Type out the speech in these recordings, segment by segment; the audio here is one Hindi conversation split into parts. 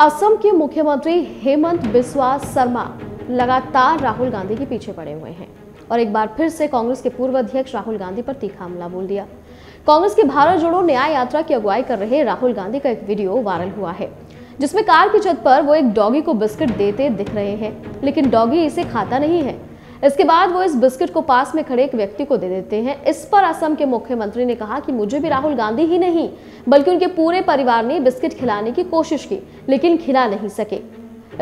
असम के मुख्यमंत्री हेमंत बिस्वा शर्मा लगातार राहुल गांधी के पीछे पड़े हुए हैं और एक बार फिर से कांग्रेस के पूर्व अध्यक्ष राहुल गांधी पर तीखा हमला बोल दिया। कांग्रेस की भारत जोड़ो न्याय यात्रा की अगुवाई कर रहे राहुल गांधी का एक वीडियो वायरल हुआ है, जिसमें कार की छत पर वो एक डॉगी को बिस्किट देते दिख रहे हैं, लेकिन डॉगी इसे खाता नहीं है। इसके बाद वो इस बिस्किट को पास में खड़े एक व्यक्ति को दे देते हैं। इस पर असम के मुख्यमंत्री ने कहा कि मुझे भी राहुल गांधी ही नहीं, बल्कि उनके पूरे परिवार ने बिस्किट खिलाने की कोशिश की, लेकिन खिला नहीं सके।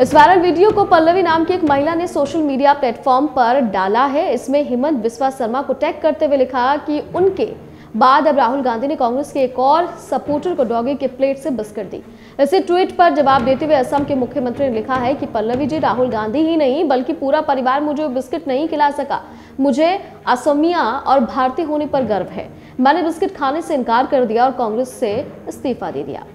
इस वायरल वीडियो को पल्लवी नाम की एक महिला ने सोशल मीडिया प्लेटफॉर्म पर डाला है। इसमें हिमंत बिस्वा शर्मा को टैग करते हुए लिखा कि उनके बाद अब राहुल गांधी ने कांग्रेस के एक और सपोर्टर को डॉगी के प्लेट से बिस्किट दी। इसे ट्वीट पर जवाब देते हुए असम के मुख्यमंत्री ने लिखा है कि पल्लवी जी, राहुल गांधी ही नहीं, बल्कि पूरा परिवार मुझे बिस्किट नहीं खिला सका। मुझे असमिया और भारतीय होने पर गर्व है। मैंने बिस्किट खाने से इनकार कर दिया और कांग्रेस से इस्तीफा दे दिया।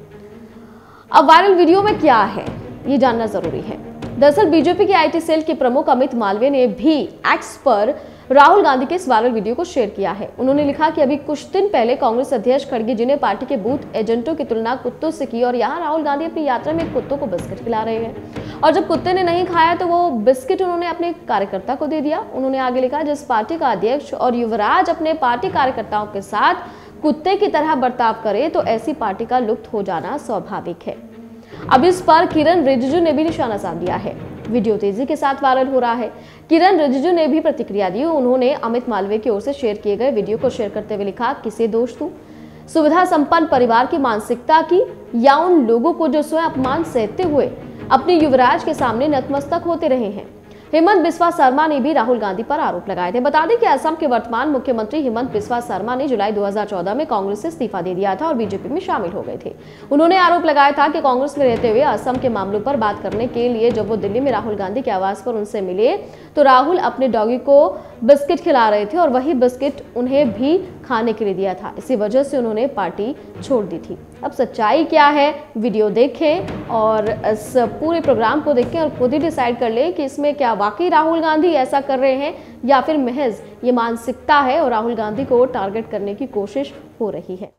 अब वायरल वीडियो में क्या है, ये जानना ज़रूरी है। दरअसल बीजेपी के आईटी सेल के प्रमुख अमित मालवीय ने भी एक्स पर राहुल गांधी के इस वायरल वीडियो को शेयर किया है। उन्होंने लिखा कि अभी कुछ दिन पहले कांग्रेस अध्यक्ष खड़गे जी ने पार्टी के बूथ एजेंटों की तुलना कुत्तों से की और यहाँ राहुल गांधी अपनी यात्रा में कुत्तों को बिस्किट खिला रहे हैं। और जब कुत्ते ने नहीं खाया तो वो बिस्किट उन्होंने अपने कार्यकर्ता को दे दिया। उन्होंने आगे लिखा, जिस पार्टी का अध्यक्ष और युवराज अपने पार्टी कार्यकर्ताओं के साथ कुत्ते की तरह बर्ताव करे तो ऐसी पार्टी का लुप्त हो जाना स्वाभाविक है। अब इस पर किरण रिजिजू ने भी निशाना साध दिया है। वीडियो तेज़ी के साथ वायरल हो रहा है। किरण रिजिजू ने भी प्रतिक्रिया दी। उन्होंने अमित मालवे की ओर से शेयर किए गए वीडियो को शेयर करते हुए लिखा, किसे दोष तू सुविधा संपन्न परिवार की मानसिकता की या उन लोगों को जो स्वयं अपमान सहते हुए अपने युवराज के सामने नतमस्तक होते रहे हैं। हेमंत बिस्वा शर्मा ने भी राहुल गांधी पर आरोप लगाए थे। बता दें कि असम के वर्तमान मुख्यमंत्री हेमंत बिस्वा शर्मा ने जुलाई 2014 में कांग्रेस से इस्तीफा दे दिया था और बीजेपी में शामिल हो गए थे। उन्होंने आरोप लगाया था कि कांग्रेस में रहते हुए असम के मामलों पर बात करने के लिए जब वो दिल्ली में राहुल गांधी के आवास पर उनसे मिले तो राहुल अपने डॉगी को बिस्किट खिला रहे थे और वही बिस्किट उन्हें भी खाने के लिए दिया था। इसी वजह से उन्होंने पार्टी छोड़ दी थी। अब सच्चाई क्या है, वीडियो देखें और इस पूरे प्रोग्राम को देखें और खुद ही डिसाइड कर लें कि इसमें क्या वाकई राहुल गांधी ऐसा कर रहे हैं या फिर महज ये मानसिकता है और राहुल गांधी को टारगेट करने की कोशिश हो रही है।